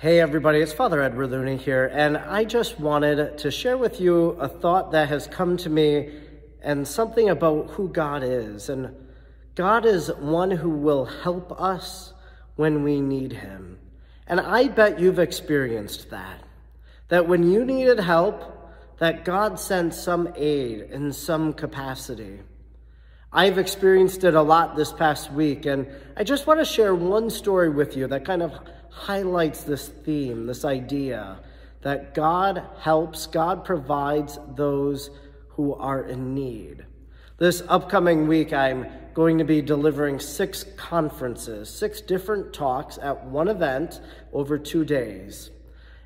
Hey everybody, it's Father Edward Looney here, and I just wanted to share with you a thought that has come to me and something about who God is. And God is one who will help us when we need Him. And I bet you've experienced that. That when you needed help, that God sent some aid in some capacity. I've experienced it a lot this past week, and I just want to share one story with you that kind of highlights this theme, this idea that God helps, God provides those who are in need. This upcoming week, I'm going to be delivering six conferences, six different talks at one event over two days.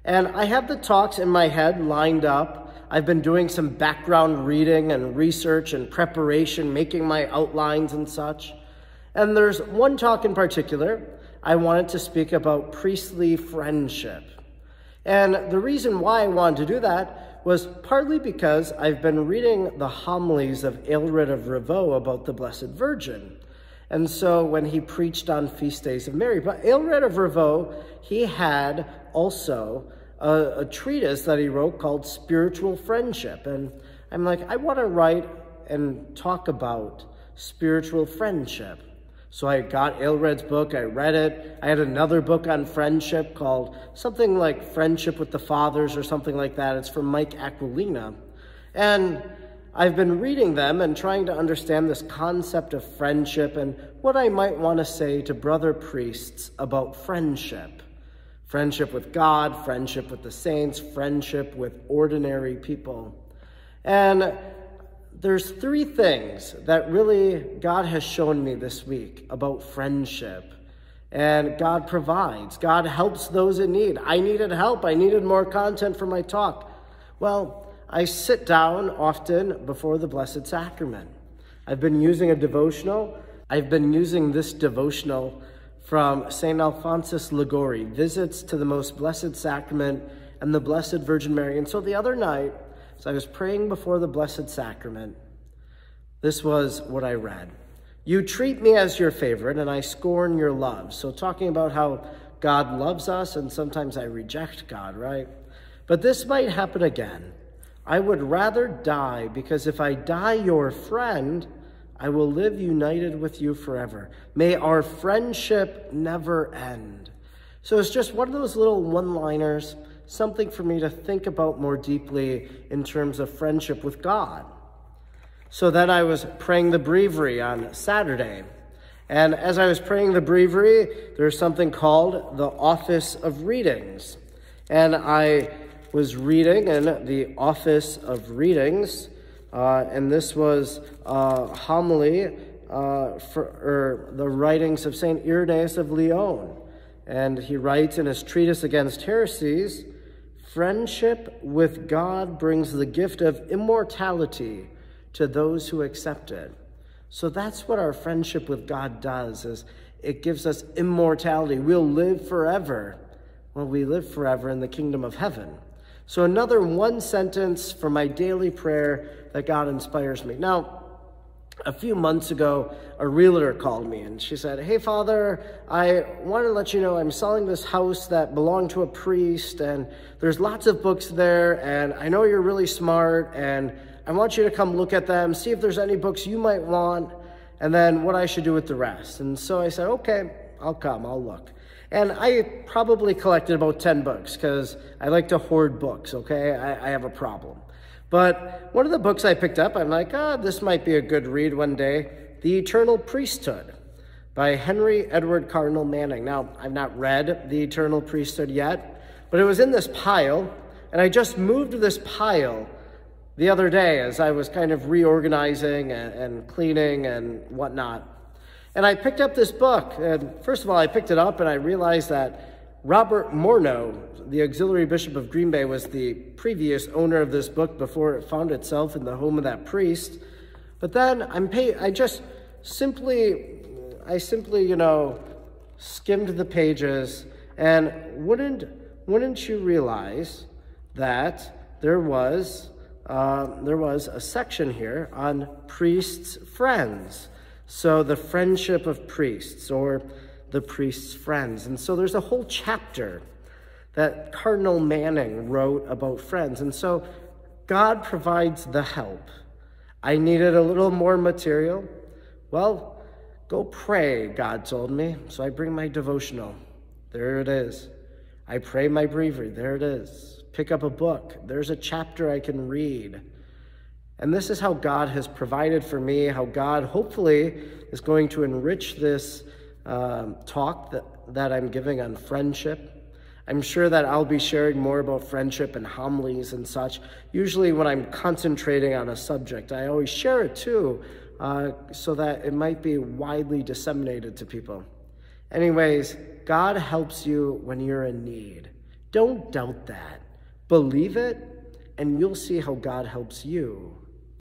And I have the talks in my head lined up. I've been doing some background reading and research and preparation, making my outlines and such. And there's one talk in particular I wanted to speak about priestly friendship. And the reason why I wanted to do that was partly because I've been reading the homilies of Aelred of Rievaulx about the Blessed Virgin. And so when he preached on feast days of Mary, but Aelred of Rievaulx, he had also a, a treatise that he wrote called Spiritual Friendship. And I'm like, I want to write and talk about spiritual friendship. So I got Aelred's book, I read it. I had another book on friendship called something like Friendship with the Fathers or something like that. It's from Mike Aquilina. And I've been reading them and trying to understand this concept of friendship and what I might want to say to brother priests about friendship. Friendship with God, friendship with the saints, friendship with ordinary people. And there's three things that really God has shown me this week about friendship. And God provides, God helps those in need. I needed help, I needed more content for my talk. Well, I sit down often before the Blessed Sacrament. I've been using a devotional. I've been using this devotional from St. Alphonsus Liguori, Visits to the Most Blessed Sacrament and the Blessed Virgin Mary. And so the other night, as I was praying before the Blessed Sacrament, this was what I read. You treat me as your favorite, and I scorn your love. So, talking about how God loves us, and sometimes I reject God, right? But this might happen again. I would rather die because if I die your friend, I will live united with you forever. May our friendship never end. So it's just one of those little one liners something for me to think about more deeply in terms of friendship with God. So then I was praying the breviary on Saturday. And as I was praying the breviary, there's something called the Office of Readings. And I was reading in the Office of Readings, uh, and this was a homily uh, for the writings of St. Irenaeus of Lyon. And he writes in his treatise against heresies Friendship with God brings the gift of immortality to those who accept it. So that's what our friendship with God does is it gives us immortality. We'll live forever. Well, we live forever in the kingdom of heaven. So another one sentence for my daily prayer that God inspires me. Now, a few months ago, a realtor called me and she said, Hey, Father, I want to let you know I'm selling this house that belonged to a priest, and there's lots of books there, and I know you're really smart, and I want you to come look at them, see if there's any books you might want, and then what I should do with the rest. And so I said, Okay, I'll come, I'll look. And I probably collected about 10 books because I like to hoard books, okay? I, I have a problem. But one of the books I picked up, I'm like, ah, oh, this might be a good read one day The Eternal Priesthood by Henry Edward Cardinal Manning. Now, I've not read The Eternal Priesthood yet, but it was in this pile, and I just moved this pile the other day as I was kind of reorganizing and, and cleaning and whatnot. And I picked up this book, and first of all, I picked it up and I realized that Robert Morneau, the auxiliary bishop of Green Bay, was the previous owner of this book before it found itself in the home of that priest. But then I'm pay I just simply I simply, you know, skimmed the pages and wouldn't wouldn't you realize that there was uh, there was a section here on priests' friends. So the friendship of priests or the priest's friends. And so there's a whole chapter that Cardinal Manning wrote about friends. And so God provides the help. I needed a little more material. Well, go pray, God told me. So I bring my devotional. There it is. I pray my breviary. There it is. Pick up a book. There's a chapter I can read. And this is how God has provided for me, how God hopefully is going to enrich this um, talk that, that I'm giving on friendship. I'm sure that I'll be sharing more about friendship and homilies and such. Usually, when I'm concentrating on a subject, I always share it too, uh, so that it might be widely disseminated to people. Anyways, God helps you when you're in need. Don't doubt that. Believe it, and you'll see how God helps you.